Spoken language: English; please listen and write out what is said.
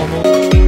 almost.